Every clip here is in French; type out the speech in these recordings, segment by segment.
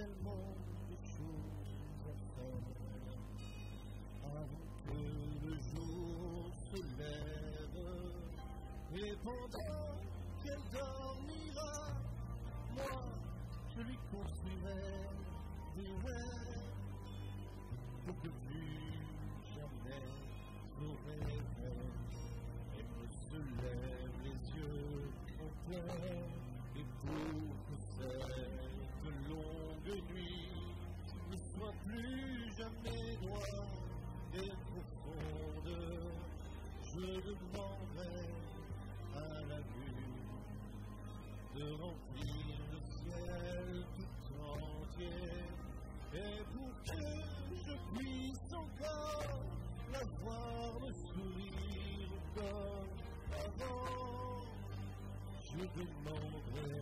del monde des choses à faire. Avant le jour se lève, et pendant qu'elle dormira, moi, je lui construirai des rêves. Je demanderai à la lune de remplir le ciel tout entier. Et pour que je puisse encore la voir me sourire comme avant, je demanderai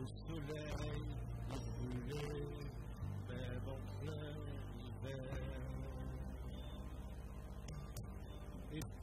au soleil de brûler même en plein hiver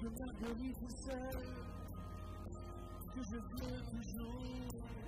que Marguerite sait que je veux toujours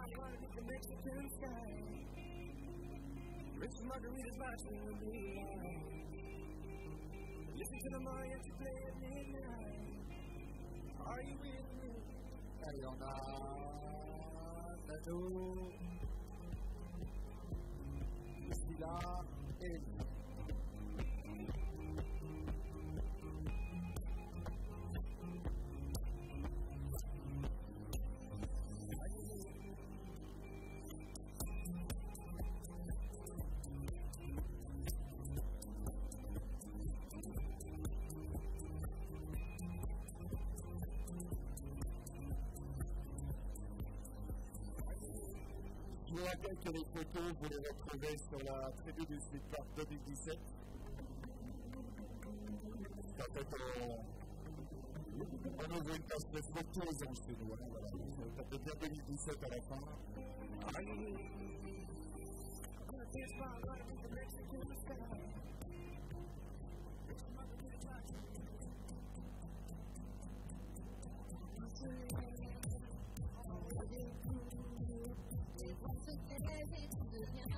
et Marguerite, Marguerite, toujours. Rich margaritas watching the moonlight. Listen to the mariachi play at midnight. Are you with me? Allons, Je suis là et vous rappelle que les photos, vous les retrouvez sur la tribune du Sud-Parc 2017. En fait, on, on ouvre une page de photos en. Voilà. Ça fait bien 2017 à la fin. 我是谁？你是娘。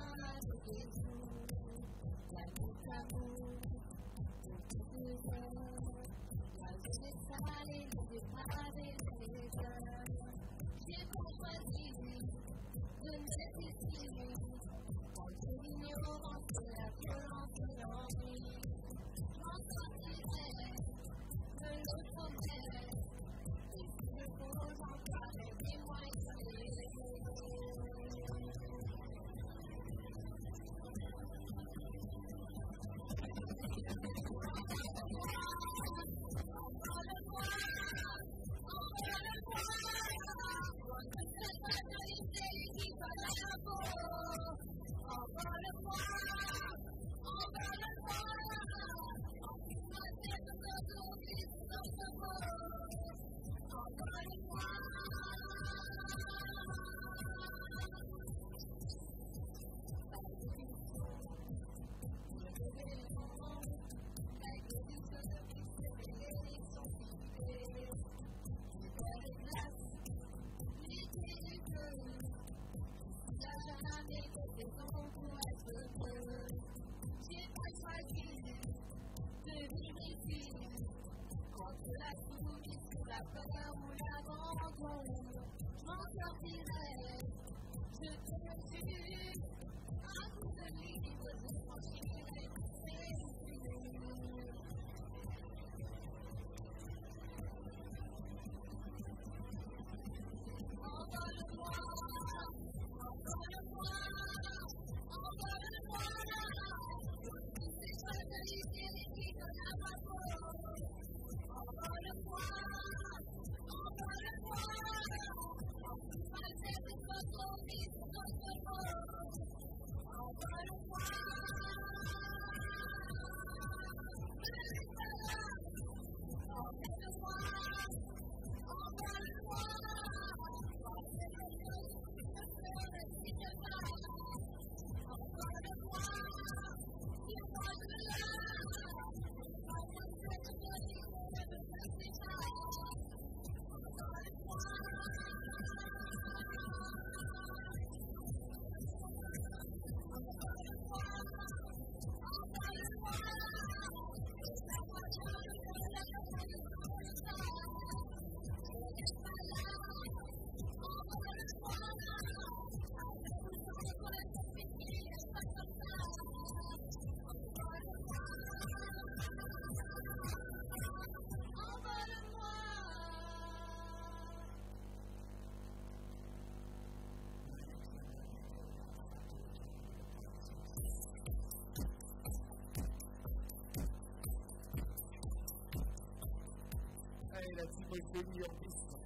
la a en plus.